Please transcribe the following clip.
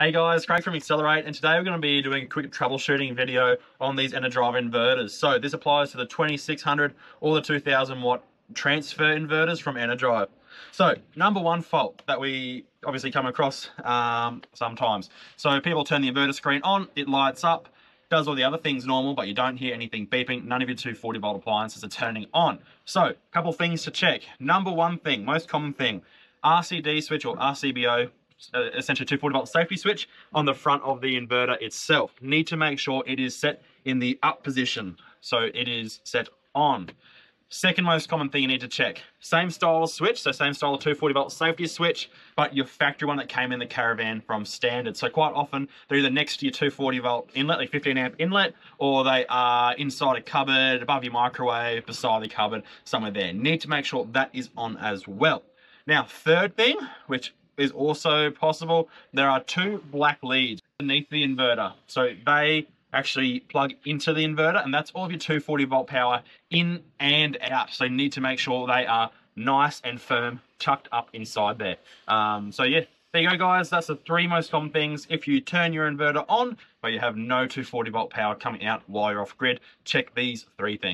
Hey guys, Craig from Accelerate, and today we're going to be doing a quick troubleshooting video on these Enerdrive inverters. So this applies to the 2600 or the 2000 watt transfer inverters from Enerdrive. So number one fault that we obviously come across um, sometimes. So people turn the inverter screen on, it lights up, does all the other things normal, but you don't hear anything beeping. None of your 240 volt appliances are turning on. So a couple things to check. Number one thing, most common thing, RCD switch or RCBO uh, essentially 240 volt safety switch on the front of the inverter itself. Need to make sure it is set in the up position. So it is set on. Second most common thing you need to check. Same style switch, so same style of 240 volt safety switch, but your factory one that came in the caravan from standard. So quite often they're either next to your 240 volt inlet, like 15 amp inlet, or they are inside a cupboard, above your microwave, beside the cupboard, somewhere there. Need to make sure that is on as well. Now, third thing, which is also possible. There are two black leads beneath the inverter. So they actually plug into the inverter and that's all of your 240 volt power in and out. So you need to make sure they are nice and firm tucked up inside there. Um, so yeah, there you go guys. That's the three most common things. If you turn your inverter on, but you have no 240 volt power coming out while you're off grid, check these three things.